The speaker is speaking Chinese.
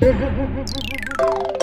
不不不